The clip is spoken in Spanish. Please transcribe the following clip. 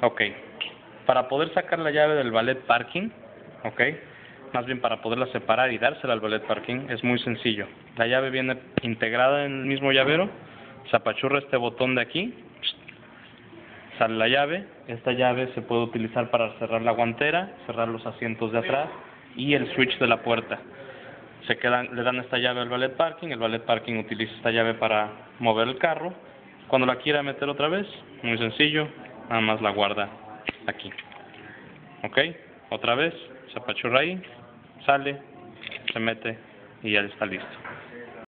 Ok. Para poder sacar la llave del ballet parking, ok, más bien para poderla separar y dársela al ballet parking, es muy sencillo. La llave viene integrada en el mismo llavero, se apachurra este botón de aquí, sale la llave, esta llave se puede utilizar para cerrar la guantera, cerrar los asientos de atrás y el switch de la puerta. Se quedan, le dan esta llave al ballet parking, el ballet parking utiliza esta llave para mover el carro. Cuando la quiera meter otra vez, muy sencillo, nada más la guarda aquí. ¿Ok? Otra vez, se apachurra ahí, sale, se mete y ya está listo.